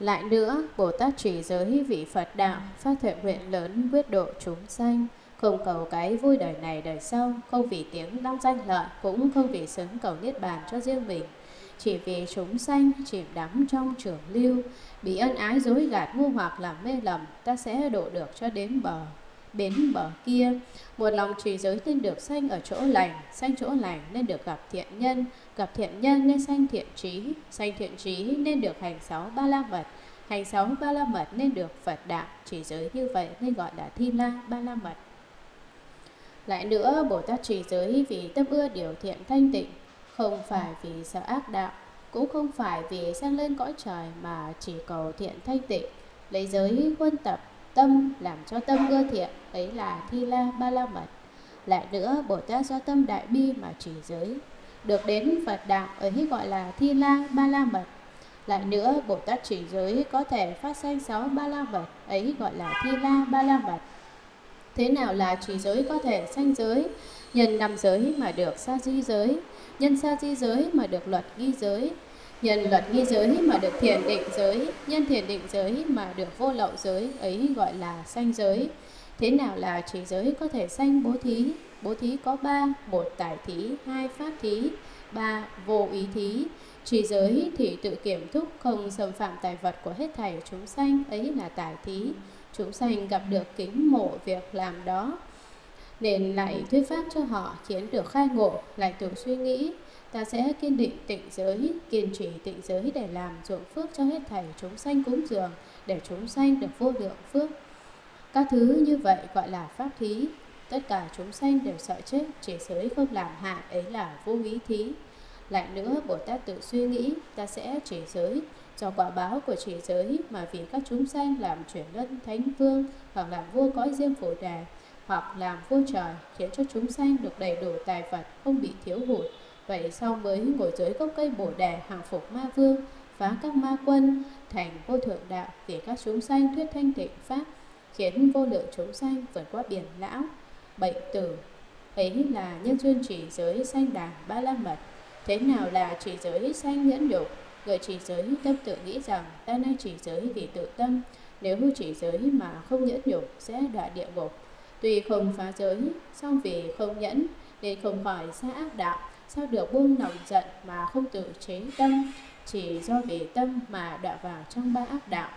Lại nữa, Bồ Tát chỉ giới vị Phật đạo, phát thệ nguyện lớn quyết độ chúng sanh, không cầu cái vui đời này đời sau, không vì tiếng long danh lợi, cũng không vì xứng cầu niết bàn cho riêng mình. Chỉ vì chúng sanh chìm đắm trong trường lưu, bị ân ái dối gạt ngu hoặc làm mê lầm, ta sẽ độ được cho đến bờ bến bờ kia. Một lòng trì giới nên được sanh ở chỗ lành, sanh chỗ lành nên được gặp thiện nhân, gặp thiện nhân nên sanh thiện trí, sanh thiện trí nên được hành sáu ba la mật, hành sáu ba la mật nên được Phật đạo, trì giới như vậy nên gọi là thi la ba la mật. Lại nữa, Bồ Tát trì giới vì tâm ưa điều thiện thanh tịnh, không phải vì sợ ác đạo, cũng không phải vì sang lên cõi trời mà chỉ cầu thiện thanh tịnh, lấy giới quân tập tâm làm cho tâm ưa thiện ấy là thi la ba la mật lại nữa bồ tát do tâm đại bi mà chỉ giới được đến phật đạo ấy gọi là thi la ba la mật. Lại nữa, bồ tát chỉ giới có thể phát sanh sáu ba la mật, ấy gọi là thi la ba la mật. Thế nào là chỉ giới có thể sanh giới? Nhân năm giới mà được sa di giới, nhân sa di giới mà được luật ghi giới, nhân luật nghi giới mà được thiền định giới, nhân thiền định giới mà được vô lậu giới, ấy gọi là sanh giới thế nào là chỉ giới có thể sanh bố thí? Bố thí có ba một tài thí hai pháp thí ba vô ý thí. Chỉ giới thì tự kiểm thúc không xâm phạm tài vật của hết thảy chúng sanh ấy là tài thí. Chúng sanh gặp được kính mộ việc làm đó nên lại thuyết pháp cho họ khiến được khai ngộ lại tự suy nghĩ. Ta sẽ kiên định tịnh giới, kiên trì tịnh giới để làm ruộng phước cho hết thảy chúng sanh cúng dường, để chúng sanh được vô lượng phước. Các thứ như vậy gọi là pháp thí. Tất cả chúng sanh đều sợ chết, chỉ giới không làm hại ấy là vô ý thí. Lại nữa, Bồ Tát tự suy nghĩ, ta sẽ chỉ giới, do quả báo của chỉ giới mà vì các chúng sanh làm chuyển lân thánh vương hoặc làm vua cõi riêng phổ đà hoặc làm vua trời khiến cho chúng sanh được đầy đủ tài vật không bị thiếu hụt Vậy sau mới ngồi dưới gốc cây bồ đề hàng phục ma vương, phá các ma quân, thành vô thượng đạo vì các chúng sanh thuyết thanh tịnh pháp, khiến vô lượng chúng sanh vượt qua biển lão, bệnh tử. Ấy là nhân duyên chỉ giới sanh đàn ba la mật. Thế nào là chỉ giới sanh nhẫn nhục? Người chỉ giới tâm tự nghĩ rằng ta nay chỉ giới vì tự tâm, nếu chỉ giới mà không nhẫn nhục sẽ đọa địa ngục. Tuy không phá giới, song vì không nhẫn nên không khỏi xa ác đạo, sao được buông lòng giận mà không tự chế tâm chỉ do vì tâm mà đọa vào trong ba ác đạo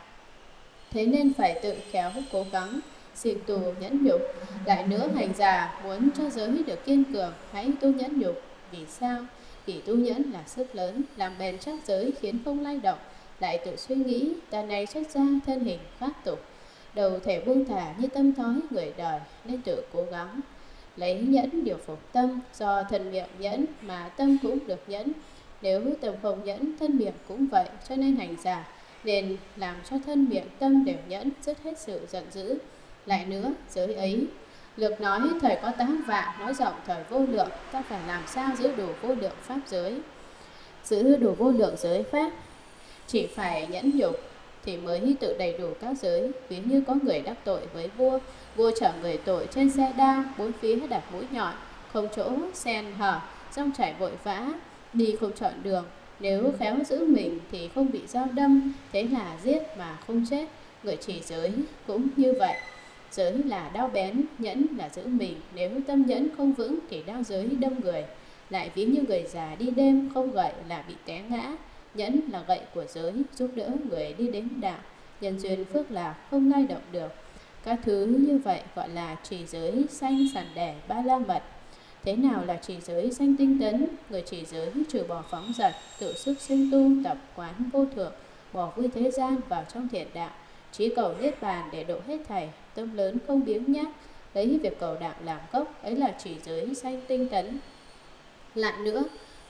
thế nên phải tự khéo, cố gắng xin tu nhẫn nhục. Lại nữa hành giả muốn cho giới được kiên cường, hãy tu nhẫn nhục. Vì sao? Vì tu nhẫn là sức lớn, làm bền chắc giới khiến không lay động. Lại tự suy nghĩ, ta này xuất ra thân hình phát tục. Đầu thể buông thả như tâm thói người đời, nên tự cố gắng. Lấy nhẫn điều phục tâm, do thân miệng nhẫn mà tâm cũng được nhẫn. Nếu tâm không nhẫn, thân miệng cũng vậy, cho nên hành giả nên làm cho thân miệng tâm đều nhẫn, dứt hết sự giận dữ. Lại nữa, giới ấy, lược nói thời có tám vạn nói rộng thời vô lượng, ta phải làm sao giữ đủ vô lượng pháp giới? Giữ đủ vô lượng giới pháp chỉ phải nhẫn nhục, thì mới tự đầy đủ các giới. Ví như có người đắc tội với vua vua chở người tội trên xe đa, bốn phía đặt mũi nhọn, không chỗ sen hở dòng chảy vội vã, đi không chọn đường nếu khéo giữ mình thì không bị dao đâm, thế là giết mà không chết. Người chỉ giới cũng như vậy. Giới là đau bén, nhẫn là giữ mình. Nếu tâm nhẫn không vững thì đau giới đâm người. Lại ví như người già đi đêm không gậy là bị té ngã. Nhẫn là gậy của giới, giúp đỡ người đi đến đạo. Nhân duyên phước là không lay động được. Các thứ như vậy gọi là trì giới sanh sản đẻ ba la mật thế nào là trì giới sanh tinh tấn? Người trì giới trừ bỏ phóng dật, tự sức sinh tu, tập quán vô thượng, bỏ vui thế gian vào trong thiện đạo. Trí cầu niết bàn để độ hết thảy, tâm lớn không biếng nhác, lấy việc cầu đạo làm gốc, ấy là trì giới sanh tinh tấn. Lại nữa,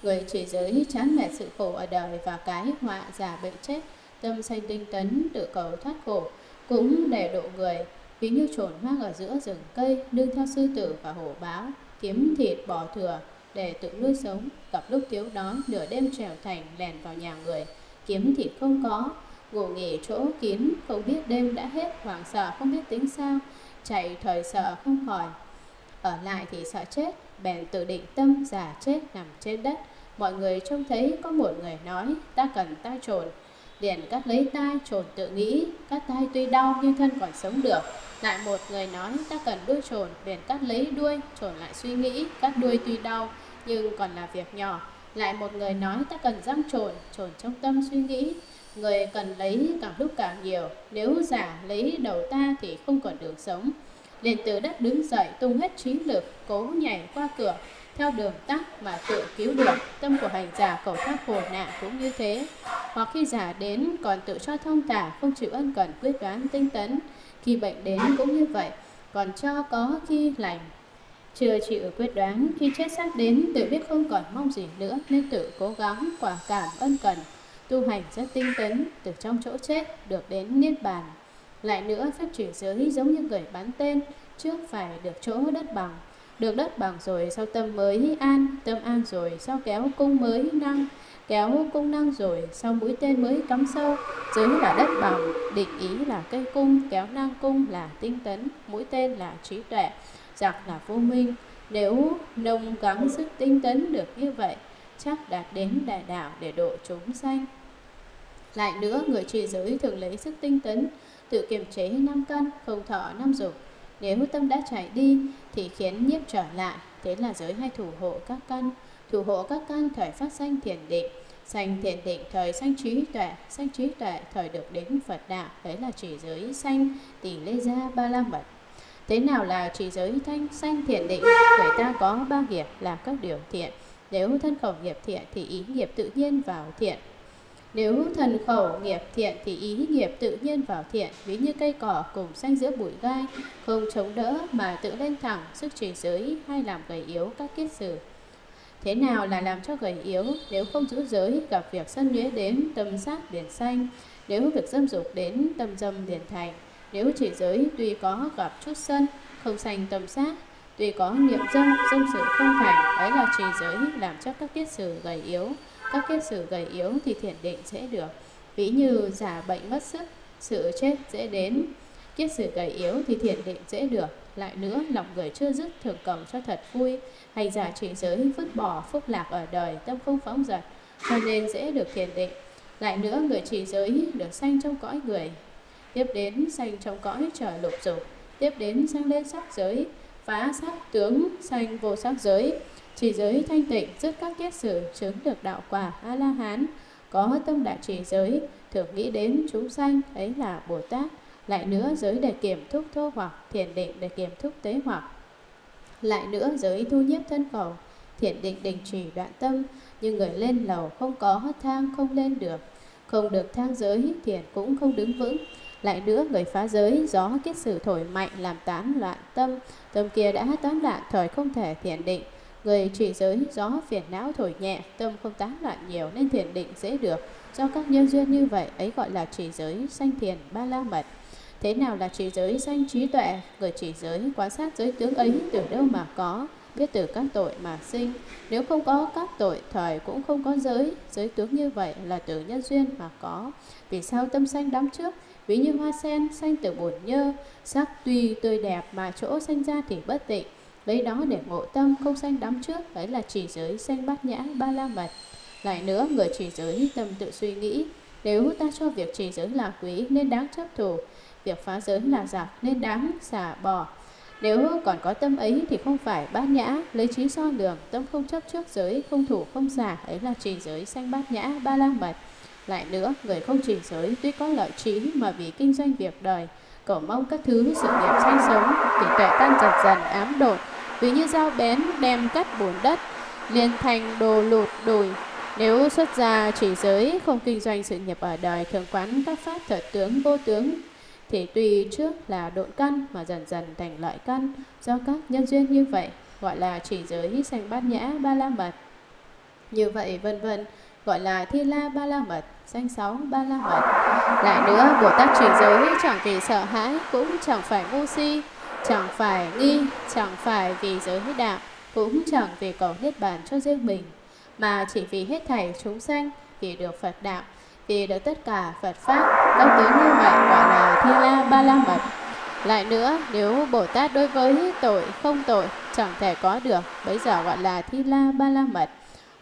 người chỉ giới chán mệt sự khổ ở đời và cái họa già bệnh chết, tâm sanh tinh tấn, tự cầu thoát khổ, cũng để độ người. Ví như trồn hoang ở giữa rừng cây, nương theo sư tử và hổ báo kiếm thịt bò thừa để tự nuôi sống. Gặp lúc thiếu đói nửa đêm trèo thành lèn vào nhà người. Kiếm thịt không có, ngủ nghỉ chỗ kín, không biết đêm đã hết, hoảng sợ không biết tính sao, chạy thời sợ không khỏi. Ở lại thì sợ chết, bèn tự định tâm giả chết nằm trên đất. Mọi người trông thấy có một người nói, ta cần ta trồn liền cắt lấy tai, trồn tự nghĩ, cắt tai tuy đau nhưng thân còn sống được. Lại một người nói ta cần đuôi trồn. Liền cắt lấy đuôi, trồn lại suy nghĩ, cắt đuôi tuy đau nhưng còn là việc nhỏ. Lại một người nói, ta cần răng trồn. Trồn trong tâm suy nghĩ, người cần lấy càng lúc càng nhiều. Nếu giả lấy đầu ta thì không còn đường sống. Liền từ đất đứng dậy, tung hết trí lực, cố nhảy qua cửa theo đường tắt mà tự cứu được. Tâm của hành giả cầu thoát khổ nạn cũng như thế. Hoặc khi giả đến còn tự cho thông tả, không chịu ân cần, quyết đoán tinh tấn. Khi bệnh đến cũng như vậy, còn cho có khi lành. Chưa chịu quyết đoán, khi chết xác đến tự biết không còn mong gì nữa, nên tự cố gắng, quả cảm, ân cần, tu hành rất tinh tấn, từ trong chỗ chết được đến niết bàn. Lại nữa, phép chuyển giới giống như người bán tên, trước phải được chỗ đất bằng được đất bằng rồi sau tâm mới an, tâm an rồi sau kéo cung mới năng. Kéo cung năng rồi sau mũi tên mới cắm sâu. Dưới là đất bằng, định ý là cây cung. Kéo năng cung là tinh tấn, mũi tên là trí tuệ. Giặc là vô minh. Nếu nông gắng sức tinh tấn được như vậy, chắc đạt đến đại đạo để độ chúng sanh. Lại nữa, người trì giới thường lấy sức tinh tấn, tự kiềm chế năm căn, không thọ năm dục nếu tâm đã chạy đi thì khiến nhiếp trở lại. Thế là giới hay thủ hộ các căn. Thủ hộ các căn thời phát sanh thiền định. Sanh thiền định thời sanh trí tuệ. Sanh trí tuệ thời được đến phật đạo. Đấy là chỉ giới sanh tỷ lê gia ba la mật. Thế nào là chỉ giới thanh sanh thiền định? Người ta có ba nghiệp làm các điều thiện. Nếu thân khẩu nghiệp thiện thì ý nghiệp tự nhiên vào thiện nếu thần khẩu nghiệp thiện thì ý nghiệp tự nhiên vào thiện, ví như cây cỏ cùng xanh giữa bụi gai, không chống đỡ mà tự lên thẳng, sức trì giới hay làm gầy yếu các kiết sử. Thế nào là làm cho gầy yếu? Nếu không giữ giới, gặp việc sân nhuế đến, tâm sát biển xanh. Nếu việc dâm dục đến, tâm dâm liền thành. Nếu chỉ giới, tuy có gặp chút sân, không sanh tâm sát. Tuy có niệm dâm, dâm sự không thành, đấy là trì giới làm cho các kiết sử gầy yếu các kết sử gầy yếu thì thiền định sẽ được. Ví như giả bệnh mất sức, sự chết dễ đến. Kiết sử gầy yếu thì thiền định dễ được. Lại nữa, lòng người chưa dứt thường cầu cho thật vui. Hành giả chỉ giới, vứt bỏ phúc lạc ở đời, tâm không phóng dật, cho nên dễ được thiền định. Lại nữa, người chỉ giới được sanh trong cõi người. Tiếp đến, sanh trong cõi trời lục dục. Tiếp đến sanh lên sắc giới. Phá sắc tướng, sanh vô sắc giới chỉ giới thanh tịnh dứt các kiết sử chứng được đạo quả a la hán có tâm đại chỉ giới, thường nghĩ đến chúng sanh, ấy là bồ tát. Lại nữa giới để kiểm thúc thô hoặc, thiền định để kiểm thúc tế hoặc. Lại nữa giới thu nhiếp thân cầu, thiền định đình chỉ đoạn tâm. Nhưng người lên lầu không có thang không lên được. Không được thang giới, thiền cũng không đứng vững. Lại nữa người phá giới, gió kiết sử thổi mạnh làm tán loạn tâm. Tâm kia đã tán loạn, thời không thể thiền định. Người chỉ giới gió phiền não thổi nhẹ, tâm không tán loạn nhiều nên thiền định dễ được. Do các nhân duyên như vậy, ấy gọi là chỉ giới sanh thiền ba la mật. Thế nào là chỉ giới sanh trí tuệ? Người chỉ giới quan sát giới tướng ấy từ đâu mà có, biết từ các tội mà sinh. Nếu không có các tội, thời cũng không có giới. Giới tướng như vậy là từ nhân duyên mà có. Vì sao tâm sanh đắm trước? Ví như hoa sen sanh từ bổn nhơ, sắc tuy tươi đẹp mà chỗ sanh ra thì bất tịnh lấy đó để ngộ tâm không sanh đắm trước, ấy là chỉ giới sanh bát nhã, ba la mật. Lại nữa, người chỉ giới tâm tự suy nghĩ, nếu ta cho việc chỉ giới là quý nên đáng chấp thủ, việc phá giới là giả nên đáng xả bỏ. Nếu còn có tâm ấy thì không phải bát nhã, lấy trí so lường, tâm không chấp trước giới, không thủ, không giả ấy là chỉ giới sanh bát nhã, ba la mật. Lại nữa, người không chỉ giới tuy có lợi trí mà vì kinh doanh việc đời, cầu mong các thứ sự nghiệp sanh sống, thì tuệ tan dần dần ám đột ví như dao bén đem cắt bùn đất, liền thành đồ lụt đùi. Nếu xuất gia chỉ giới không kinh doanh sự nghiệp ở đời thường quán các pháp thật tướng, vô tướng, thì tùy trước là độn căn mà dần dần thành lợi căn, do các nhân duyên như vậy, gọi là chỉ giới sanh bát nhã, ba la mật. Như vậy vân vân, gọi là thi la, ba la mật, sanh sáu, ba la mật. Lại nữa, bồ tát chỉ giới chẳng kỳ sợ hãi, cũng chẳng phải ngu si chẳng phải nghi, chẳng phải vì giới hết đạo, cũng chẳng vì cầu hết bản cho riêng mình, mà chỉ vì hết thảy chúng sanh, vì được Phật đạo, vì được tất cả Phật Pháp, các tướng như vậy gọi là Thi La Ba La Mật. Lại nữa, nếu Bồ Tát đối với tội không tội chẳng thể có được, bây giờ gọi là Thi La Ba La Mật.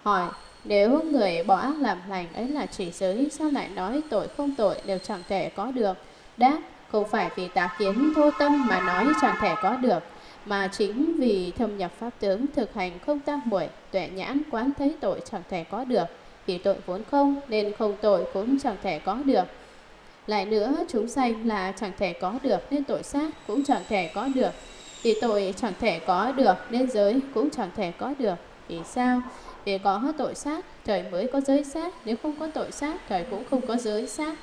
Hỏi, Nếu người bỏ ác làm lành ấy là chỉ giới Sao lại nói tội không tội đều chẳng thể có được Đáp không phải vì tà kiến thô tâm mà nói chẳng thể có được Mà chính vì thâm nhập pháp tướng thực hành không tam muội Tuệ nhãn quán thấy tội chẳng thể có được Vì tội vốn không nên không tội cũng chẳng thể có được lại nữa, chúng sanh là chẳng thể có được nên tội sát cũng chẳng thể có được. Vì tội chẳng thể có được nên giới cũng chẳng thể có được. Vì sao? Vì có tội sát, trời mới có giới sát. Nếu không có tội sát, trời cũng không có giới sát.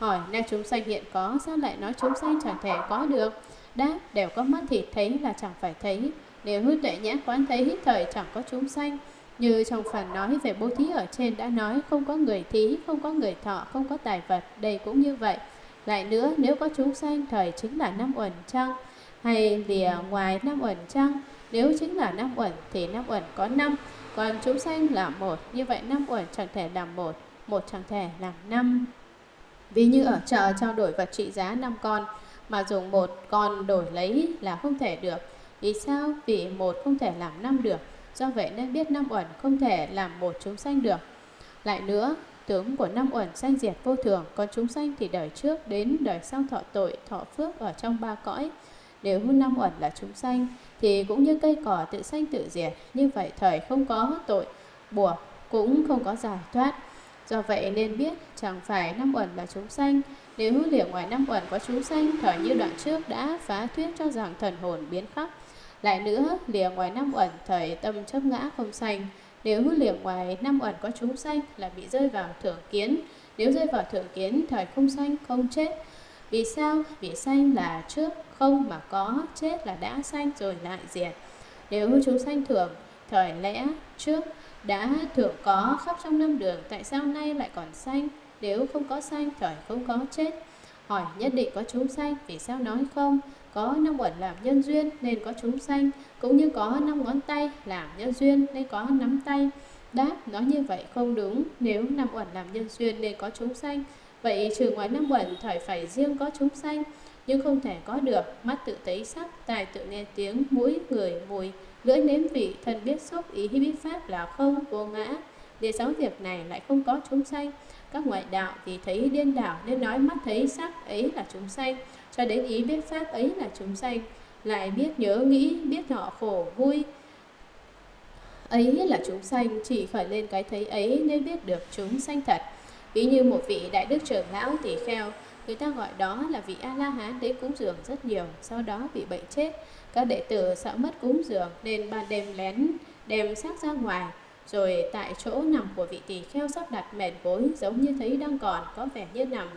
Hỏi, nay chúng sanh hiện có, sao lại nói chúng sanh chẳng thể có được? Đáp, đều có mắt thịt thấy là chẳng phải thấy. Nếu hư tuệ nhãn quán thấy thời chẳng có chúng sanh. Như trong phần nói về bố thí ở trên đã nói không có người thí, không có người thọ, không có tài vật, đây cũng như vậy. Lại nữa, nếu có chúng sanh thời chính là năm uẩn trăng, hay lìa ngoài năm uẩn trăng, nếu chính là năm uẩn thì năm uẩn có năm, còn chúng sanh là một, như vậy năm uẩn chẳng thể làm một, một chẳng thể làm năm. Ví như ở chợ trao đổi vật trị giá 5 con, mà dùng một con đổi lấy là không thể được. Vì sao? Vì một không thể làm năm được. Do vậy nên biết năm uẩn không thể làm một chúng sanh được. Lại nữa, tướng của năm uẩn sanh diệt vô thường, còn chúng sanh thì đời trước đến đời sau thọ tội, thọ phước ở trong ba cõi. Nếu năm uẩn là chúng sanh, thì cũng như cây cỏ tự sanh tự diệt, như vậy thời không có tội, buộc cũng không có giải thoát. Do vậy nên biết chẳng phải năm uẩn là chúng sanh, nếu liễu ngoài năm uẩn có chúng sanh, thời như đoạn trước đã phá thuyết cho rằng thần hồn biến khắc. Lại nữa, lìa ngoài năm uẩn thời tâm chấp ngã không sanh, nếu liễu ngoài năm uẩn có chúng sanh là bị rơi vào thượng kiến, nếu rơi vào thượng kiến thời không sanh không chết. Vì sao? Vì sanh là trước không mà có, chết là đã sanh rồi lại diệt. Nếu chúng sanh thường, thời lẽ trước đã thường có khắp trong năm đường, tại sao nay lại còn xanh? Nếu không có xanh trời không có chết. Hỏi nhất định có chúng sanh, vì sao nói không? Có năm uẩn làm nhân duyên nên có chúng sanh, cũng như có năm ngón tay làm nhân duyên nên có nắm tay. Đáp, nói như vậy không đúng, nếu năm uẩn làm nhân duyên nên có chúng sanh, vậy trừ ngoài năm uẩn thời phải riêng có chúng sanh, nhưng không thể có được, mắt tự thấy sắc, tài tự nghe tiếng, mũi, người, mùi, lưỡi nếm vị, thân biết xúc, ý biết pháp là không, vô ngã. Để sáu việc này lại không có chúng sanh, các ngoại đạo thì thấy điên đảo nên nói mắt thấy sắc ấy là chúng sanh, cho đến ý biết pháp ấy là chúng sanh, lại biết nhớ nghĩ, biết họ khổ vui. Ấy là chúng sanh, chỉ khởi lên cái thấy ấy nên biết được chúng sanh thật. Ví như một vị đại đức trưởng lão tỷ kheo, người ta gọi đó là vị A-la-hán đến cúng dường rất nhiều, sau đó bị bệnh chết. Các đệ tử sợ mất cúng dường nên ban đêm lén đem xác ra ngoài, rồi tại chỗ nằm của vị tỷ kheo sắp đặt mền gối giống như thấy đang còn, có vẻ như nằm.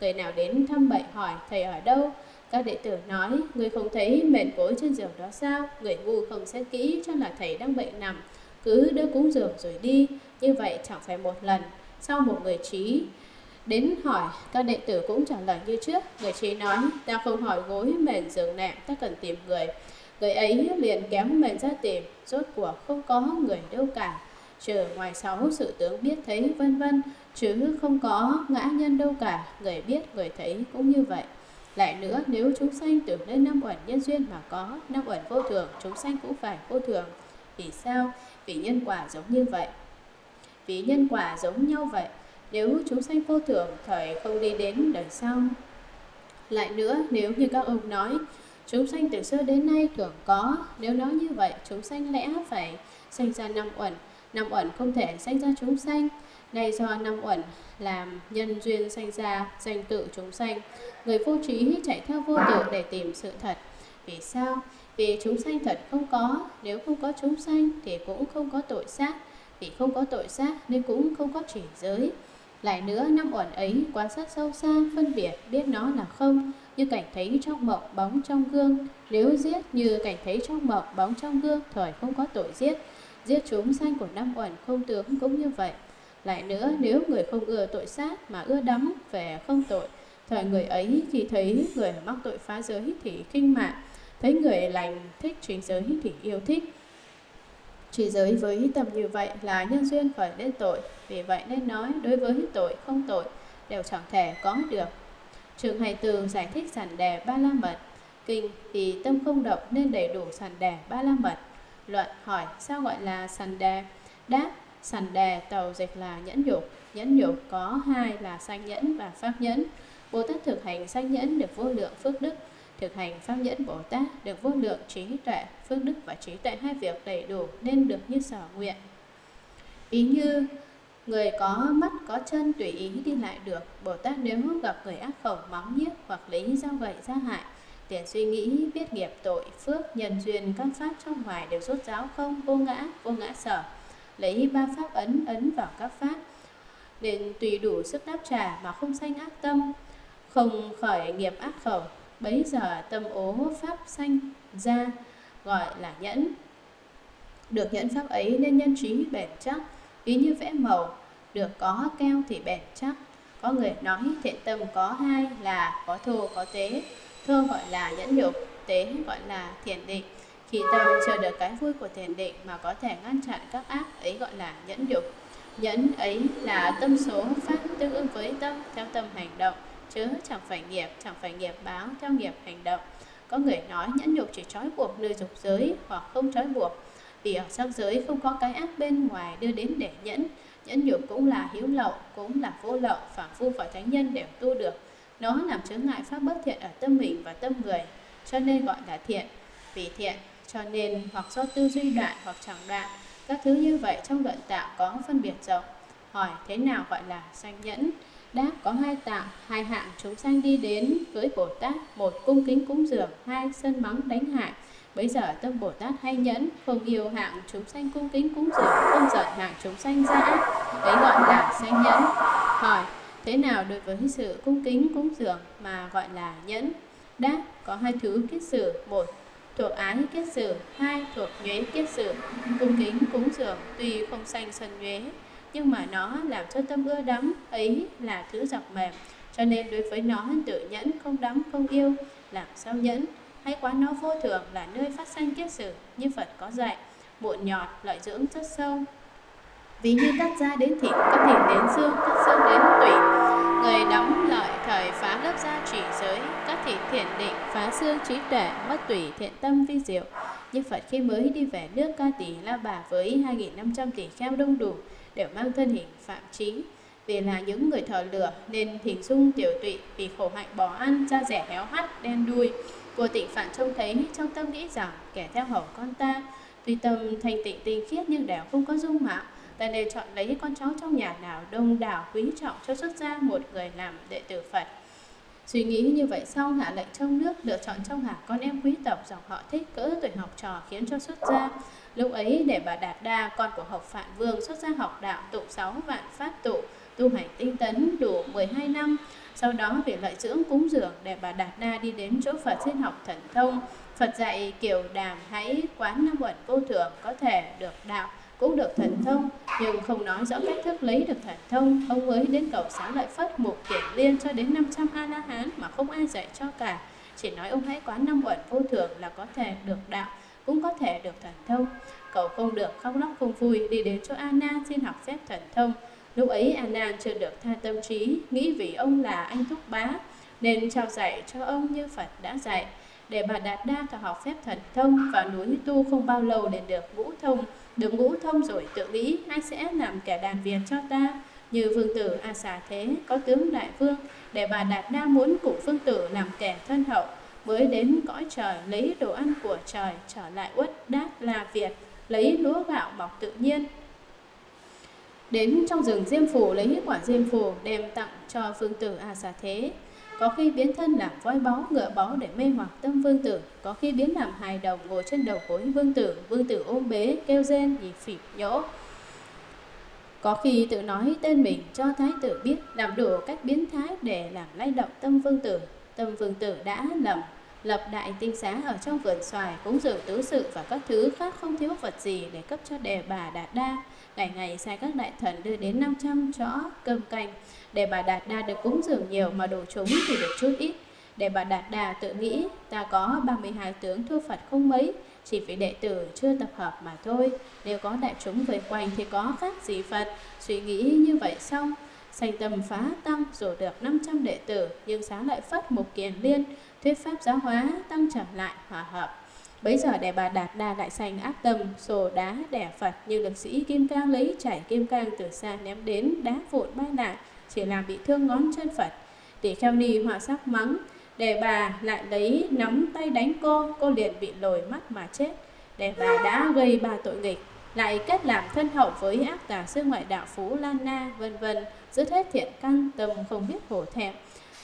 Người nào đến thăm bệnh hỏi thầy ở đâu? Các đệ tử nói, người không thấy mền gối trên giường đó sao? Người ngu không xét kỹ cho là thầy đang bệnh nằm, cứ đưa cúng dường rồi đi. Như vậy chẳng phải một lần. Sau một người trí đến hỏi, các đệ tử cũng trả lời như trước. Người trí nói, ta không hỏi gối mền giường nệm, ta cần tìm người. Người ấy liền kéo mền ra tìm, rốt cuộc không có người đâu cả. Trừ ngoài sáu sự tướng biết thấy vân vân chứ không có ngã nhân đâu cả. Người biết người thấy cũng như vậy. Lại nữa nếu chúng sanh tưởng nơi năm uẩn nhân duyên mà có năm uẩn vô thường chúng sanh cũng phải vô thường. Vì sao? Vì nhân quả giống như vậy. Vì nhân quả giống nhau vậy nếu chúng sanh vô thường thời không đi đến đời sau. Lại nữa, nếu như các ông nói, chúng sanh từ xưa đến nay thường có, nếu nói như vậy, chúng sanh lẽ phải sinh ra năm uẩn. Năm uẩn không thể sanh ra chúng sanh. Này do năm uẩn làm nhân duyên sanh ra, danh tự chúng sanh, người vô trí chạy theo vô tự để tìm sự thật. Vì sao? Vì chúng sanh thật không có. Nếu không có chúng sanh thì cũng không có tội sát. Vì không có tội sát nên cũng không có chỉ giới lại nữa năm uẩn ấy quan sát sâu xa phân biệt biết nó là không như cảnh thấy trong mộng bóng trong gương nếu giết như cảnh thấy trong mộng bóng trong gương thời không có tội giết Giết chúng sanh của năm uẩn không tướng cũng như vậy. Lại nữa, nếu người không ưa tội sát mà ưa đắm về không tội, thời người ấy khi thấy người mắc tội phá giới thì kinh mạng, thấy người lành thích chuyển giới thì yêu thích. Trì giới với tầm như vậy là nhân duyên khởi lên tội, vì vậy nên nói đối với tội không tội đều chẳng thể có được. Trường Hải Từ giải thích sàn đề ba la mật, kinh thì tâm không độc nên đầy đủ sàn đề ba la mật. Luận hỏi sao gọi là sàn đề? Đáp, sàn đề tàu dịch là nhẫn nhục, nhẫn nhục có hai là sanh nhẫn và pháp nhẫn. Bồ Tát thực hành sanh nhẫn được vô lượng phước đức, thực hành pháp nhẫn Bồ Tát được vô lượng trí tuệ, phước đức và trí tuệ hai việc đầy đủ nên được như sở nguyện. Ý như người có mắt có chân tùy ý đi lại được, Bồ Tát nếu gặp người ác khẩu móng nhiếc hoặc lấy dao gậy ra hại, tiền suy nghĩ biết nghiệp tội phước nhân duyên các pháp trong ngoài đều rốt ráo không? Vô ngã vô ngã sở. Lấy ba pháp ấn ấn vào các pháp nên tùy đủ sức đáp trả mà không sanh ác tâm không khởi nghiệp ác khẩu bấy giờ tâm ố pháp sanh ra, gọi là nhẫn. Được nhẫn pháp ấy nên nhân trí bền chắc, ý như vẽ màu, được có keo thì bền chắc. Có người nói thiện tâm có hai là có thô có tế. Thô gọi là nhẫn nhục, tế gọi là thiền định. Khi tâm chờ được cái vui của thiền định mà có thể ngăn chặn các ác, ấy gọi là nhẫn nhục. Nhẫn ấy là tâm số pháp tương ứng với tâm theo tâm hành động chứ chẳng phải nghiệp, chẳng phải nghiệp báo theo nghiệp hành động. Có người nói nhẫn nhục chỉ trói buộc nơi dục giới hoặc không trói buộc, vì ở sắc giới không có cái ác bên ngoài đưa đến để nhẫn. Nhẫn nhục cũng là hiếu lậu, cũng là vô lậu, phản phu và thánh nhân đều tu được. Nó làm chướng ngại pháp bất thiện ở tâm mình và tâm người, cho nên gọi là thiện. Vì thiện, cho nên hoặc do tư duy đoạn hoặc chẳng đoạn, các thứ như vậy trong luận tạo có phân biệt rộng. Hỏi thế nào gọi là sanh nhẫn? Đáp có hai tạng hai hạng chúng sanh đi đến với bồ tát một cung kính cúng dường hai sân mắng đánh hại Bây giờ tâm Bồ Tát hay nhẫn, không yêu hạng chúng sanh cung kính cúng dường, không giận hạng chúng sanh ra ác, ấy gọi là sanh nhẫn. Hỏi, thế nào đối với sự cung kính cúng dường mà gọi là nhẫn? Đáp, có hai thứ kết xử, một thuộc ái kết xử, hai thuộc nhuế kết xử. Cung kính cúng dường tuy không sanh sân nhuế, nhưng mà nó làm cho tâm ưa đắm, ấy là thứ dọc mềm. Cho nên đối với nó tự nhẫn, không đắm, không yêu, làm sao nhẫn? hay quán nó vô thường là nơi phát sanh kiết sử như Phật có dạy, muộn nhọt, lợi dưỡng rất sâu. Vì như cắt da đến thịt, cắt thịt đến xương, cắt xương đến tủy. Người đóng lợi thời phá lớp da chỉ giới, cắt thịt thiện định, phá xương trí tuệ, mất tủy thiện tâm vi diệu. Như Phật khi mới đi về nước ca tỷ La Bà với 2.500 tỷ kheo đông đủ, đều mang thân hình phạm trí. Vì là những người thờ lửa nên hình dung tiểu tụy vì khổ hạnh bỏ ăn, da rẻ héo hắt, đen đuôi, Vô tịnh phản trông thấy trong tâm nghĩ rằng kẻ theo hầu con ta. Tuy tâm thanh tịnh tinh khiết nhưng đều không có dung mạo. Ta nên chọn lấy con cháu trong nhà nào đông đảo quý trọng cho xuất gia một người làm đệ tử Phật Suy nghĩ như vậy xong hạ lệnh trong nước lựa chọn trong hạ con em quý tộc dòng họ thích cỡ tuổi học trò khiến cho xuất gia. Lúc ấy để bà Đạt Đa, con của Học Phạn Vương xuất gia học đạo tụ sáu vạn pháp tụ, tu hành tinh tấn đủ 12 năm. Sau đó vì lợi dưỡng cúng dường để bà Đạt đa đi đến chỗ Phật xin học thần thông. Phật dạy kiểu đàm hãy quán năm uẩn vô thường có thể được đạo cũng được thần thông nhưng không nói rõ cách thức lấy được thần thông. Ông mới đến cầu sáng lại phất một kiển liên cho đến 500 a la hán mà không ai dạy cho cả. Chỉ nói ông hãy quán năm uẩn vô thường là có thể được đạo cũng có thể được thần thông. Cậu không được khóc lóc không vui đi đến chỗ Anna xin học phép thần thông. Lúc ấy Anna chưa được tha tâm trí, nghĩ vì ông là anh thúc bá, nên trao dạy cho ông như Phật đã dạy. Để bà Đạt Đa cả học phép thần thông và núi tu không bao lâu để được ngũ thông, được ngũ thông rồi tự nghĩ ai sẽ làm kẻ đàn Việt cho ta. Như vương tử A Xà Thế có tướng đại vương, để bà Đạt Đa muốn cùng vương tử làm kẻ thân hậu, mới đến cõi trời lấy đồ ăn của trời trở lại uất đát là Việt, lấy lúa gạo mọc tự nhiên, Đến trong rừng diêm phủ lấy quả diêm phủ đem tặng cho vương tử A Xà Thế. Có khi biến thân làm voi báu, ngựa báu để mê hoặc tâm vương tử. Có khi biến làm hài đồng ngồi trên đầu gối vương tử. Vương tử ôm bế, kêu rên, nhịp phỉ nhỗ. Có khi tự nói tên mình cho thái tử biết, làm đủ cách biến thái để làm lay động tâm vương tử. Tâm vương tử đã lầm, lập đại tinh xá ở trong vườn xoài, cúng dường tứ sự và các thứ khác không thiếu vật gì để cấp cho đề bà đạt đa. Ngày ngày sai các đại thần đưa đến 500 chõ cơm canh để bà Đạt Đa được cúng dường nhiều mà đồ chúng thì được chút ít. Để bà Đạt Đà tự nghĩ ta có 32 tướng thu Phật không mấy Chỉ vì đệ tử chưa tập hợp mà thôi. Nếu có đại chúng vây quanh thì có khác gì Phật? Suy nghĩ như vậy xong Sanh tâm phá tăng rồi được 500 đệ tử Nhưng sáng lại phát một kiền liên Thuyết pháp giáo hóa tăng trở lại hòa hợp. Bấy giờ để bà Đạt Đa lại sanh ác tâm, sổ đá đẻ Phật như lực sĩ Kim Cang lấy chảy Kim Cang từ xa ném đến, đá vụn ba lại, chỉ làm bị thương ngón chân Phật. Tỷ kheo ni họa sắc mắng, để bà lại lấy nắm tay đánh cô, cô liền bị lồi mắt mà chết. Để bà đã gây ba tội nghịch, lại kết làm thân hậu với ác tà sư ngoại đạo phú Lan Na, vân vân, dứt hết thiện căn, tâm không biết hổ thẹn.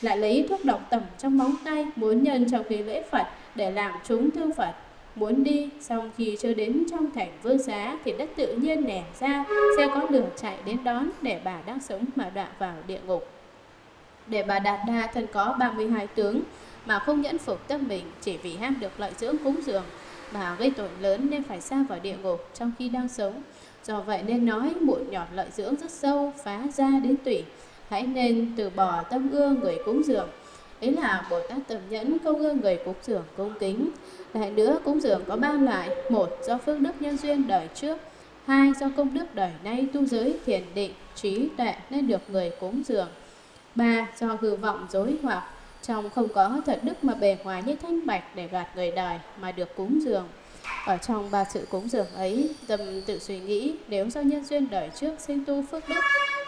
Lại lấy thuốc độc tẩm trong móng tay, muốn nhân trong khi lễ Phật để làm chúng thương Phật. Muốn đi, xong khi chưa đến trong thành vương giá thì đất tự nhiên nẻ ra, sẽ có đường chạy đến đón để bà đang sống mà đọa vào địa ngục. Để bà Đạt Đa thân có 32 tướng mà không nhẫn phục tâm mình chỉ vì ham được lợi dưỡng cúng dường, bà gây tội lớn nên phải xa vào địa ngục trong khi đang sống. Do vậy nên nói mụn nhọt lợi dưỡng rất sâu, phá ra đến tủy. Hãy nên từ bỏ tâm ưa người cúng dường. Ấy là Bồ Tát tầm nhẫn không gương người cúng dường cung kính. Lại nữa, cúng dường có ba loại. Một, do phước đức nhân duyên đời trước. Hai, do công đức đời nay tu giới thiền định, trí tuệ nên được người cúng dường. Ba, do hư vọng dối hoặc. Trong không có thật đức mà bề ngoài như thanh bạch để gạt người đời mà được cúng dường. Ở trong ba sự cúng dường ấy, tâm tự suy nghĩ nếu do nhân duyên đời trước sinh tu phước đức,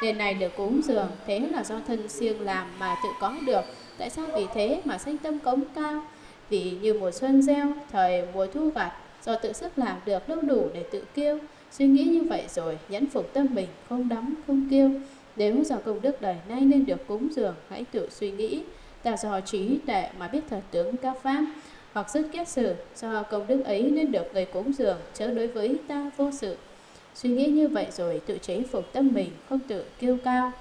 đền này được cúng dường, thế là do thân siêng làm mà tự có được. Tại sao vì thế mà sanh tâm cống cao? Vì như mùa xuân gieo, thời mùa thu gặt, do tự sức làm được đâu đủ để tự kêu. Suy nghĩ như vậy rồi, nhẫn phục tâm mình, không đắm, không kêu. Nếu do công đức đời nay nên được cúng dường, hãy tự suy nghĩ. Ta do trí tuệ mà biết thật tướng cao pháp, hoặc dứt kết sự, do công đức ấy nên được người cúng dường, chớ đối với ta vô sự. Suy nghĩ như vậy rồi tự chế phục tâm mình, không tự kêu cao.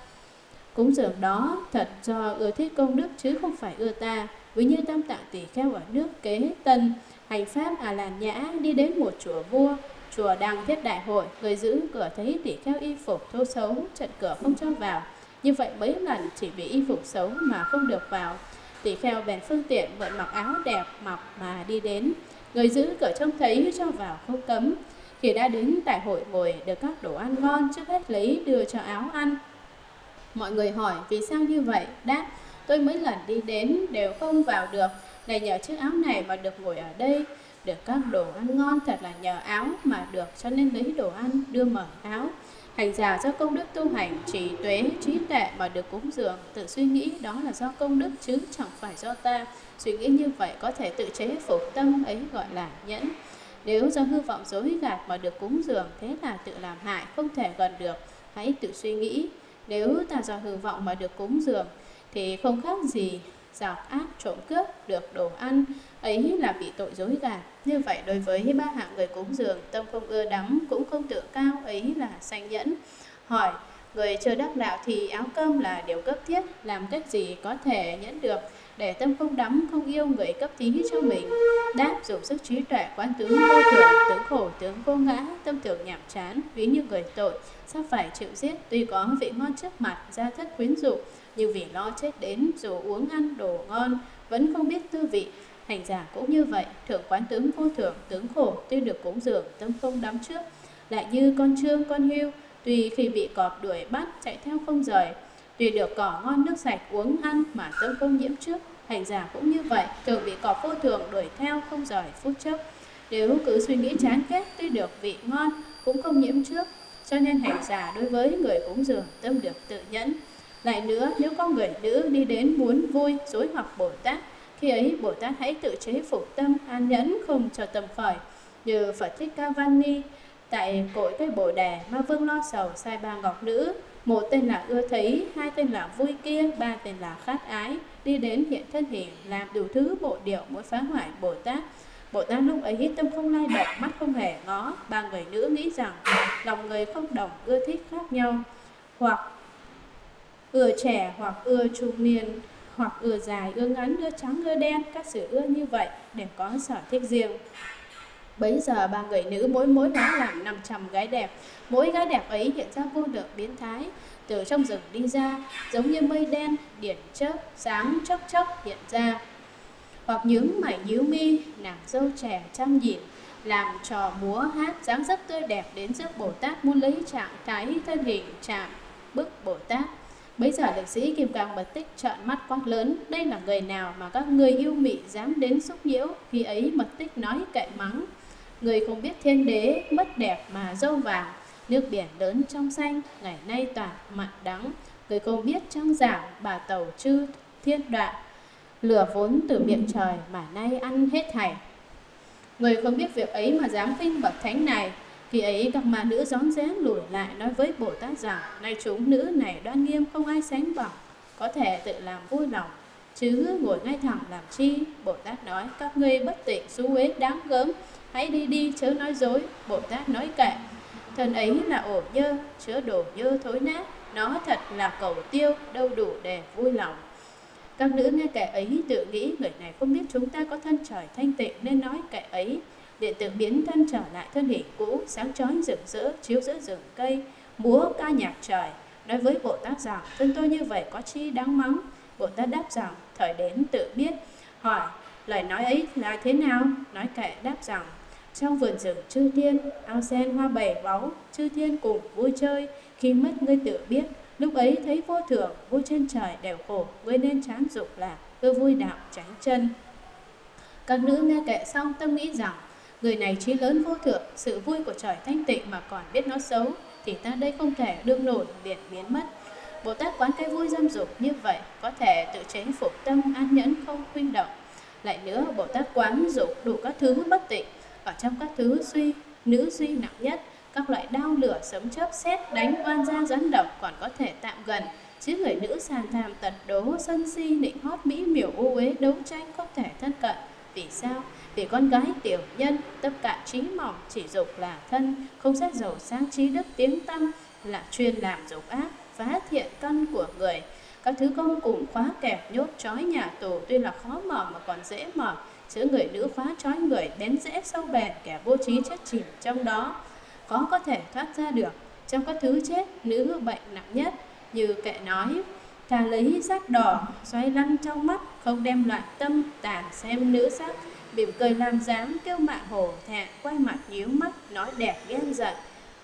Cúng dường đó thật do ưa thích công đức chứ không phải ưa ta. Ví như tam tạng tỷ kheo ở nước kế tân, hành pháp à làn nhã đi đến một chùa vua, chùa đang thiết đại hội, người giữ cửa thấy tỷ kheo y phục thô xấu, chặn cửa không cho vào. Như vậy mấy lần chỉ vì y phục xấu mà không được vào. Tỷ kheo bèn phương tiện vẫn mặc áo đẹp mặc mà đi đến. Người giữ cửa trông thấy cho vào không cấm. Khi đã đến tại hội ngồi được các đồ ăn ngon trước hết lấy đưa cho áo ăn. Mọi người hỏi vì sao như vậy? Đáp, tôi mấy lần đi đến đều không vào được. Này nhờ chiếc áo này mà được ngồi ở đây. Được các đồ ăn ngon thật là nhờ áo mà được cho nên lấy đồ ăn đưa mở áo. Hành giả do công đức tu hành, trí tuế, trí tệ mà được cúng dường, tự suy nghĩ đó là do công đức chứ chẳng phải do ta. Suy nghĩ như vậy có thể tự chế phục tâm ấy gọi là nhẫn. Nếu do hư vọng dối gạt mà được cúng dường, thế là tự làm hại, không thể gần được. Hãy tự suy nghĩ, nếu ta do hư vọng mà được cúng dường, thì không khác gì giặc ác trộm cướp được đồ ăn ấy là bị tội dối gạt. Như vậy đối với ba hạng người cúng dường tâm không ưa đắm cũng không tự cao ấy là sanh nhẫn. Hỏi người chưa đắc đạo thì áo cơm là điều cấp thiết, làm cách gì có thể nhẫn được để tâm không đắm, không yêu người cấp thí cho mình. Đáp dùng sức trí tuệ quán tướng vô thường, tướng khổ, tướng vô ngã, tâm tưởng nhảm chán, ví như người tội, sao phải chịu giết? Tuy có vị ngon trước mặt ra thất quyến dụ nhưng vì lo chết đến, dù uống ăn đồ ngon, vẫn không biết tư vị. Hành giả cũng như vậy, thượng quán tướng vô thường, tướng khổ, tuy được cúng dường, tâm không đắm trước, lại như con trương, con hưu tuy khi bị cọp đuổi bắt chạy theo không rời tuy được cỏ ngon nước sạch uống ăn mà tâm không nhiễm trước hành giả cũng như vậy thường bị cọp vô thường đuổi theo không rời phút chốc nếu cứ suy nghĩ chán ghét tuy được vị ngon cũng không nhiễm trước cho nên hành giả đối với người cúng dường tâm được tự nhẫn lại nữa, nếu có người nữ đi đến muốn vui, dối hoặc Bồ Tát, khi ấy Bồ Tát hãy tự chế phục tâm, an nhẫn, không cho tâm khởi. Như Phật Thích Ca Văn Ni, tại cội cây Bồ Đề, Ma Vương lo sầu sai ba ngọc nữ, một tên là ưa thấy, hai tên là vui kia, ba tên là khát ái, đi đến hiện thân hình, làm đủ thứ bộ điệu muốn phá hoại Bồ Tát. Bồ Tát lúc ấy tâm không lai động, mắt không hề ngó, ba người nữ nghĩ rằng lòng người không đồng, ưa thích khác nhau, hoặc ưa trẻ hoặc ưa trung niên hoặc ưa dài, ưa ngắn, ưa trắng, ưa đen, các sự ưa như vậy đều có sở thích riêng. Bấy giờ ba người nữ mỗi mỗi nó làm 500 gái đẹp, mỗi gái đẹp ấy hiện ra vô lượng biến thái, từ trong rừng đi ra, giống như mây đen, điển chớp, sáng chốc chốc hiện ra. Hoặc những mảy nhíu mi, nàng dâu trẻ chăm nhìn, làm trò múa hát dáng dấp tươi đẹp đến trước Bồ Tát muốn lấy trạng thái thân hình chạm bức Bồ Tát Bấy giờ lực sĩ Kim Cang bật tích trợn mắt quát lớn, đây là người nào mà các người yêu mị dám đến xúc nhiễu, khi ấy mật tích nói cậy mắng. Người không biết thiên đế, mất đẹp mà dâu vàng, nước biển lớn trong xanh, ngày nay toàn mặn đắng. Người không biết trăng giảng, bà tàu chư thiên đoạn, lửa vốn từ miệng trời mà nay ăn hết thảy. Người không biết việc ấy mà dám khinh bậc thánh này, khi ấy các ma nữ rón rén lùi lại nói với Bồ Tát rằng nay chúng nữ này đoan nghiêm không ai sánh bằng Có thể tự làm vui lòng Chứ ngồi ngay thẳng làm chi? Bồ Tát nói, các ngươi bất tịnh xú uế đáng gớm. Hãy đi đi, chớ nói dối. Bồ Tát nói kệ. Thân ấy là ổ nhơ Chứa đồ nhơ thối nát. Nó thật là cầu tiêu, Đâu đủ để vui lòng. Các nữ nghe kẻ ấy tự nghĩ, người này không biết chúng ta có thân trời thanh tịnh nên nói kẻ ấy. Điện tự biến thân trở lại thân hình cũ, sáng chói rực rỡ, chiếu giữa rừng cây, múa ca nhạc trời. Nói với bồ tát rằng, thân tôi như vậy có chi đáng mắng? Bồ tát đáp rằng thời đến tự biết. Hỏi lời nói ấy là thế nào? Nói kệ đáp rằng trong vườn rừng chư thiên ao sen hoa bầy báu chư thiên cùng vui chơi. Khi mất ngươi tự biết lúc ấy thấy vô thường vui trên trời đều khổ ngươi nên chán dục lạc ưa vui đạo tránh chân. Các nữ nghe kệ xong tâm nghĩ rằng Người này trí lớn vô thượng, sự vui của trời thanh tịnh mà còn biết nó xấu, thì ta đây không thể đương nổi biển biến mất. Bồ Tát quán cái vui dâm dục như vậy có thể tự chế phục tâm an nhẫn không khuyên động. Lại nữa, Bồ Tát quán dục đủ các thứ bất tịnh, ở trong các thứ suy, nữ suy nặng nhất, các loại đau lửa, sấm chớp, xét, đánh, oan gia, rắn độc còn có thể tạm gần. Chứ người nữ sàn tham tật đố, sân si, nịnh hót, mỹ miểu, ô uế, đấu tranh không thể thân cận. Vì sao? Vì con gái tiểu nhân, tất cả trí mỏng chỉ dục là thân, không xét giàu sáng trí đức tiếng tâm, là chuyên làm dục ác, phá thiện căn của người. Các thứ công cùng khóa kẹp nhốt trói nhà tù tuy là khó mở mà còn dễ mở, chứ người nữ khóa trói người bén dễ sâu bền kẻ vô trí chết chìm trong đó, khó có thể thoát ra được. Trong các thứ chết, nữ bệnh nặng nhất, như kệ nói, thà lấy rác đỏ xoay lăn trong mắt không đem loạn tâm tàn xem nữ sắc mỉm cười làm dáng kêu mạng hổ thẹn quay mặt nhíu mắt nói đẹp ghen giận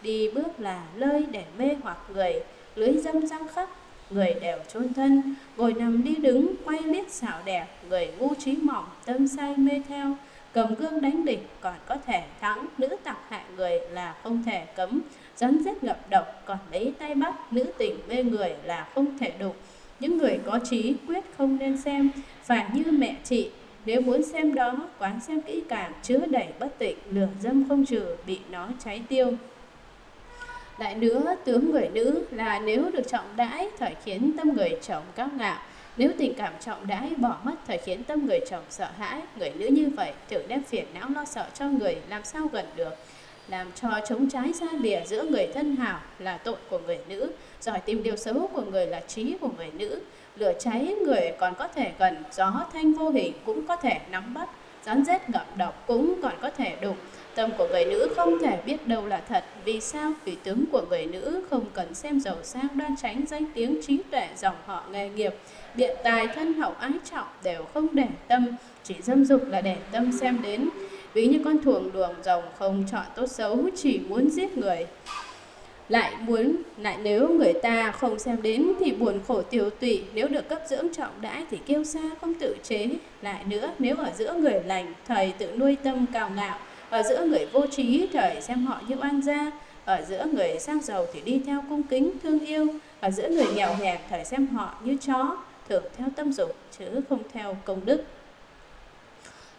đi bước là lơi để mê hoặc người lưới dâm răng khắp người đều chôn thân, ngồi nằm đi đứng, quay liếc xảo đẹp người ngu trí mỏng, tâm say mê theo. Cầm gương đánh địch còn có thể thắng, nữ tặc hại người là không thể cấm. Rắn rết ngập độc còn lấy tay bắt, nữ tình mê người là không thể đục. Những người có trí quyết không nên xem, phải như mẹ chị. Nếu muốn xem đó, quán xem kỹ càng, chứa đầy bất tịnh, lửa dâm không trừ, bị nó cháy tiêu lại nữa tướng người nữ là nếu được trọng đãi, thời khiến tâm người chồng cao ngạo. Nếu tình cảm trọng đãi, bỏ mất, thời khiến tâm người chồng sợ hãi. Người nữ như vậy, tự đem phiền não lo sợ cho người, làm sao gần được? Làm cho chống trái xa lìa giữa người thân hảo là tội của người nữ. Giỏi tìm điều xấu của người là trí của người nữ. Lửa cháy người còn có thể gần, gió thanh vô hình cũng có thể nắm bắt. Rắn rết ngậm độc cũng còn có thể đụng tâm của người nữ không thể biết đâu là thật. Vì sao? Vì tướng của người nữ không cần xem giàu sang, đoan tránh danh tiếng trí tuệ, dòng họ nghề nghiệp. Biện tài, thân hậu, ái trọng đều không để tâm, chỉ dâm dục là để tâm xem đến. Ví như con thuồng luồng rồng không chọn tốt xấu, chỉ muốn giết người. Lại muốn, lại nếu người ta không xem đến thì buồn khổ tiêu tụy. Nếu được cấp dưỡng trọng đãi thì kêu xa không tự chế. Lại nữa, nếu ở giữa người lành, thầy tự nuôi tâm cao ngạo ở giữa người vô trí trời xem họ như oan gia. Ở giữa người sang giàu thì đi theo cung kính thương yêu. Ở giữa người nghèo hèn thời xem họ như chó thường theo tâm dục chứ không theo công đức.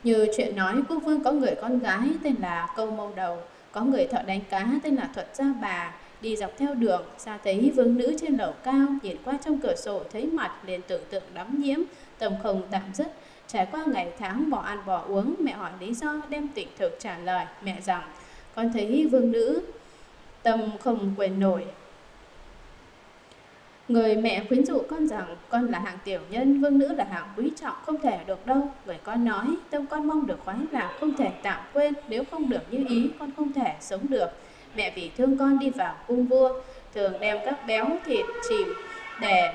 Như chuyện nói quốc vương có người con gái tên là câu mâu đầu có người thợ đánh cá tên là thuật gia bà. Đi dọc theo đường, xa thấy vương nữ trên lầu cao, nhìn qua trong cửa sổ thấy mặt liền tưởng tượng đắm nhiễm, tâm không tạm dứt. Trải qua ngày tháng bỏ ăn bỏ uống, mẹ hỏi lý do đem tỉnh thực trả lời. Mẹ rằng, con thấy vương nữ tâm không quên nổi. Người mẹ khuyến dụ con rằng con là hạng tiểu nhân, vương nữ là hạng quý trọng, không thể được đâu. Người con nói, tâm con mong được khoái lạc, không thể tạm quên, nếu không được như ý, con không thể sống được mẹ vì thương con đi vào cung vua thường đem các béo thịt chìm để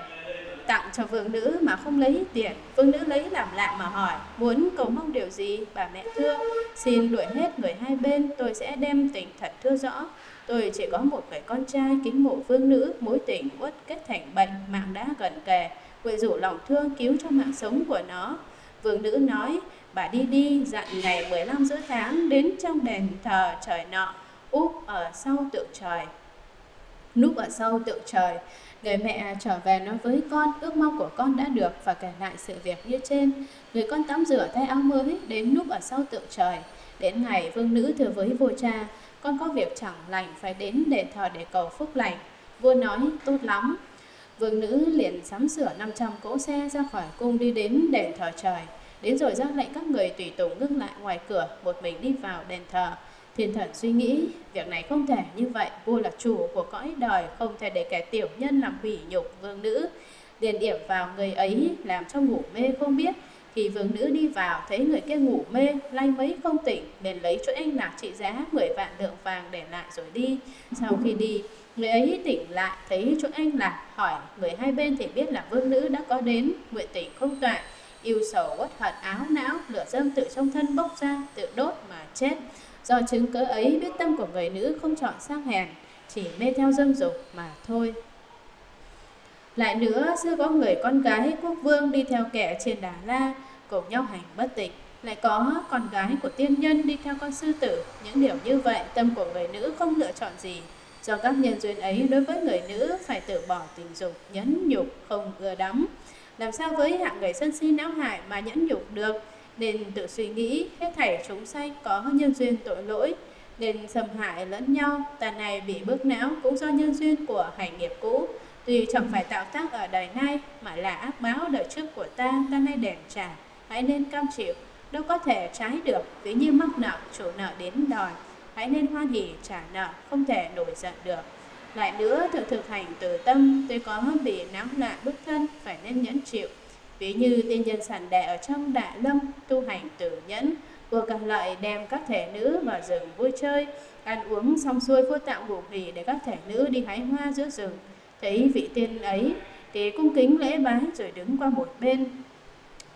tặng cho vương nữ mà không lấy tiền vương nữ lấy làm lạ mà hỏi muốn cầu mong điều gì bà mẹ thưa xin đuổi hết người hai bên tôi sẽ đem tình thật thưa rõ Tôi chỉ có một người con trai kính mộ vương nữ, mối tình uất kết thành bệnh, mạng đã gần kề. Nguyện rủ lòng thương cứu cho mạng sống của nó. Vương nữ nói, bà đi đi, dặn ngày 15 giữa tháng đến trong đền thờ trời nọ, úp ở sau tượng trời. Núp ở sau tượng trời, Người mẹ trở về nói với con ước mong của con đã được và kể lại sự việc như trên. Người con tắm rửa thay áo mới đến núp ở sau tượng trời. Đến ngày vương nữ thừa với vua cha, con có việc chẳng lành phải đến đền thờ để cầu phúc lành. Vua nói tốt lắm. Vương nữ liền sắm sửa 500 cỗ xe ra khỏi cung đi đến đền thờ trời. Đến rồi ra lệnh các người tùy tùng ngưng lại ngoài cửa, một mình đi vào đền thờ. Thiên thần suy nghĩ, việc này không thể như vậy, vua là chủ của cõi đời, không thể để kẻ tiểu nhân làm hủy nhục vương nữ. Liền điểm vào người ấy, làm cho ngủ mê không biết. Thì vương nữ đi vào, thấy người kia ngủ mê, lay mấy không tỉnh, liền lấy chuỗi anh lạc trị giá 10 vạn lượng vàng để lại rồi đi. Sau khi đi, người ấy tỉnh lại, thấy chuỗi anh lạc, hỏi người hai bên thì biết là vương nữ đã có đến, nguyện tỉnh không toại yêu sầu uất hận áo não lửa dâm tự trong thân bốc ra tự đốt mà chết Do chứng cớ ấy biết tâm của người nữ không chọn sang hèn, chỉ mê theo dâm dục mà thôi. Lại nữa, xưa có người con gái quốc vương đi theo kẻ trên Đà La, cùng nhau hành bất tịch. Lại có con gái của tiên nhân đi theo con sư tử. Những điều như vậy, tâm của người nữ không lựa chọn gì. Do các nhân duyên ấy đối với người nữ phải từ bỏ tình dục, nhẫn nhục, không ưa đắm. Làm sao với hạng người sân si não hại mà nhẫn nhục được? Nên tự suy nghĩ, hết thảy chúng sanh có nhân duyên tội lỗi, nên xâm hại lẫn nhau, ta này bị bước não cũng do nhân duyên của hành nghiệp cũ. Tuy chẳng phải tạo tác ở đời nay, mà là ác báo đời trước của ta ta nay đền trả. Hãy nên cam chịu, đâu có thể trái được ví như mắc nợ, chủ nợ đến đòi. Hãy nên hoan hỉ trả nợ, không thể nổi giận được. Lại nữa, tự thực hành từ tâm, tuy có bị náo loạn bức thân, phải nên nhẫn chịu. Ví như tiên nhân sản đệ ở trong đại lâm tu hành tử nhẫn, vua cần lợi đem các thể nữ vào rừng vui chơi, ăn uống xong xuôi vua tạo ngủ nghỉ để các thể nữ đi hái hoa giữa rừng. Thấy vị tiên ấy thì cung kính lễ bái rồi đứng qua một bên.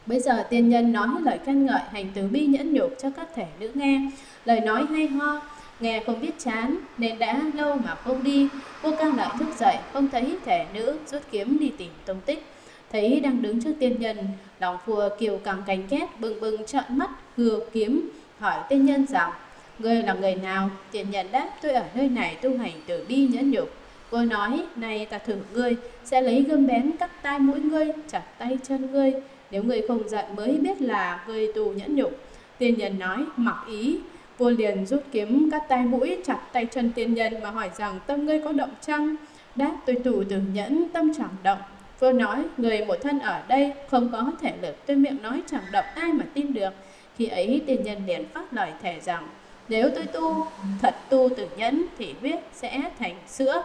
Bây giờ tiên nhân nói lời khen ngợi hành từ bi nhẫn nhục cho các thể nữ nghe, lời nói hay ho, nghe không biết chán nên đã lâu mà không đi. Vua cao lợi thức dậy không thấy thể nữ rút kiếm đi tìm tung tích thấy đang đứng trước tiên nhân lòng vua kiều càng cánh két, bừng bừng trợn mắt hừa kiếm, hỏi tiên nhân rằng, ngươi là người nào? Tiên nhân đáp, tôi ở nơi này tu hành từ bi nhẫn nhục. Vua nói này ta thử ngươi, sẽ lấy gươm bén cắt tai mũi ngươi, chặt tay chân ngươi. Nếu ngươi không giận mới biết là ngươi tù nhẫn nhục. Tiên nhân nói, mặc ý. Vua liền rút kiếm, cắt tai mũi, chặt tay chân tiên nhân mà hỏi rằng, tâm ngươi có động chăng? Đáp, tôi tù từ nhẫn, tâm chẳng động. Vua nói, người một thân ở đây không có thể lực tôi miệng nói chẳng động ai mà tin được. Khi ấy tiên nhân liền phát lời thề rằng, nếu tôi tu, thật tu tự nhẫn thì huyết sẽ thành sữa.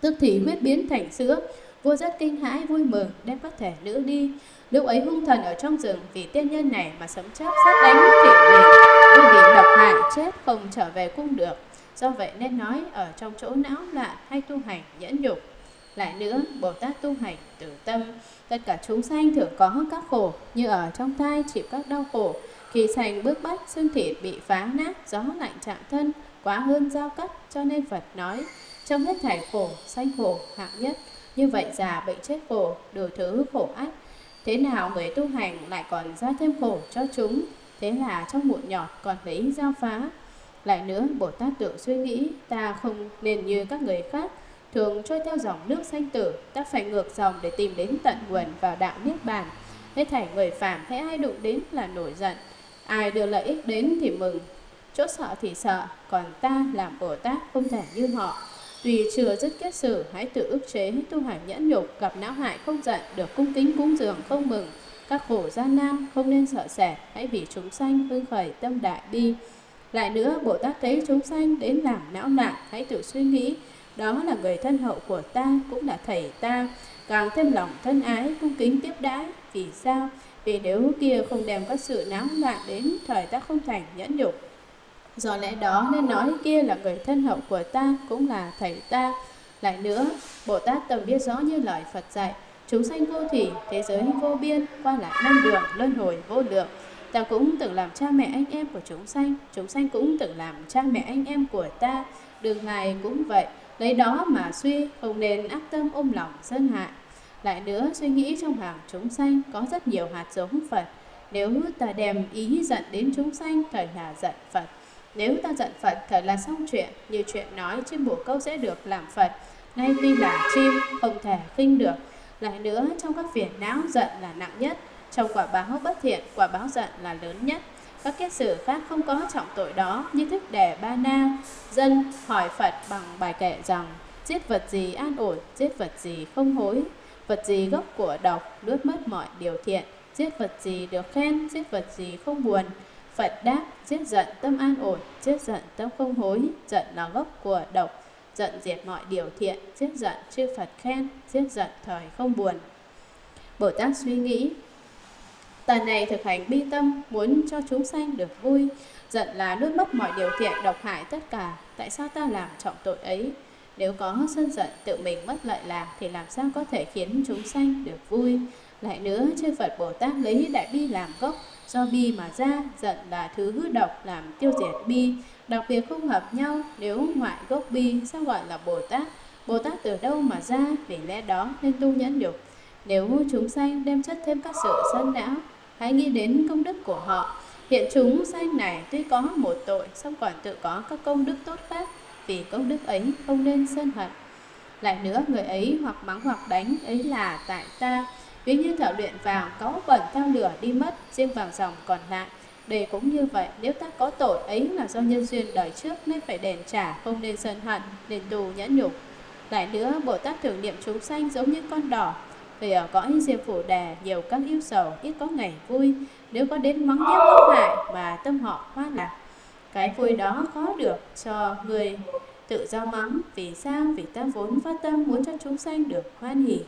Tức thì huyết biến thành sữa. Vua rất kinh hãi vui mừng đem các thể nữ đi. Lúc ấy hung thần ở trong rừng vì tiên nhân này mà sấm chớp sát đánh thì mình vua bị độc hại chết không trở về cung được. Do vậy nên nói ở trong chỗ não lạ hay tu hành nhẫn nhục lại nữa, Bồ Tát tu hành từ tâm, tất cả chúng sanh thường có các khổ, như ở trong thai chịu các đau khổ, khi sành bước bách, xương thịt bị phá nát, gió lạnh chạm thân, quá hơn giao cắt, cho nên Phật nói, trong hết thảy khổ, sanh khổ hạng nhất, như vậy già bệnh chết khổ, đủ thứ khổ ách. Thế nào người tu hành lại còn ra thêm khổ cho chúng? Thế là trong muộn nhọt còn lấy dao phá. Lại nữa, Bồ Tát tự suy nghĩ, ta không nên như các người khác, thường trôi theo dòng nước sanh tử, ta phải ngược dòng để tìm đến tận nguồn vào đạo niết bàn. Hết thảy người phạm hễ ai đụng đến là nổi giận, ai đưa lợi ích đến thì mừng, chỗ sợ thì sợ, còn ta làm Bồ Tát không thể như họ. tùy chưa dứt kết xử, hãy tự ức chế, tu hành nhẫn nhục, gặp não hại không giận, được cung kính cúng dường không mừng. Các khổ gian nan không nên sợ sệt, hãy vì chúng sanh hưng khởi tâm đại bi. Lại nữa, Bồ Tát thấy chúng sanh đến làm não nặng, hãy tự suy nghĩ, đó là người thân hậu của ta cũng là thầy ta. Càng thêm lòng thân ái cung kính tiếp đãi. Vì sao? Vì nếu kia không đem các sự náo loạn đến thời ta không thành nhẫn nhục. Do lẽ đó nên nói kia là người thân hậu của ta cũng là thầy ta. Lại nữa bồ tát tầm biết rõ như lời phật dạy chúng sanh vô thủy thế giới vô biên qua lại năm đường luân hồi vô lượng. Ta cũng từng làm cha mẹ anh em của chúng sanh chúng sanh cũng từng làm cha mẹ anh em của ta. Đường này cũng vậy, lấy đó mà suy, không nên ác tâm ôm lòng sân hại. Lại nữa, suy nghĩ trong hàng chúng sanh có rất nhiều hạt giống Phật. Nếu ta đem ý giận đến chúng sanh, thời là giận Phật. Nếu ta giận Phật, thời là xong chuyện, như chuyện nói trên bộ câu sẽ được làm Phật. Nay tuy là chim, không thể khinh được. Lại nữa, trong các phiền não, giận là nặng nhất. Trong quả báo bất thiện, quả báo giận là lớn nhất. Các kết sử khác không có trọng tội đó như thức đề ba na. Dân hỏi Phật bằng bài kệ rằng, giết vật gì an ổn, giết vật gì không hối, vật gì gốc của độc, lướt mất mọi điều thiện, giết vật gì được khen, giết vật gì không buồn. Phật đáp, giết giận tâm an ổn, giết giận tâm không hối, giận là gốc của độc, giận diệt mọi điều thiện, giết giận chư Phật khen, giết giận thời không buồn. Bồ Tát suy nghĩ, Tần này thực hành bi tâm, muốn cho chúng sanh được vui. Giận là nuốt mất mọi điều thiện độc hại tất cả. Tại sao ta làm trọng tội ấy? Nếu có sân giận tự mình mất lợi lạc thì làm sao có thể khiến chúng sanh được vui? Lại nữa, chư Phật Bồ Tát lấy đại bi làm gốc, do bi mà ra, giận là thứ hư độc làm tiêu diệt bi, đặc biệt không hợp nhau, nếu ngoại gốc bi sao gọi là Bồ Tát? Bồ Tát từ đâu mà ra? Vì lẽ đó nên tu nhẫn nhục. Nếu chúng sanh đem chất thêm các sự sân não, hãy nghĩ đến công đức của họ. Hiện chúng sanh này tuy có một tội, song còn tự có các công đức tốt khác, vì công đức ấy không nên sân hận. Lại nữa, người ấy hoặc mắng hoặc đánh ấy là tại ta. Ví như thảo luyện vàng, có bẩn theo lửa đi mất, riêng vàng dòng còn lại. Đề cũng như vậy, nếu ta có tội ấy là do nhân duyên đời trước nên phải đền trả, không nên sân hận, nên tù nhẫn nhục. Lại nữa, Bồ Tát thử niệm chúng sanh giống như con đỏ, vì ở cõi diêm phủ đà nhiều các yêu sầu, ít có ngày vui. Nếu có đến mắng nhiếc bất hại mà tâm họ hoa lạc, cái vui đó khó được cho người tự do mắng. Vì sao? Vì ta vốn phát tâm muốn cho chúng sanh được hoan hỷ.